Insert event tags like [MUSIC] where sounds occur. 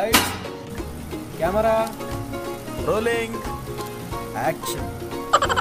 Lights, camera, rolling, action. [LAUGHS]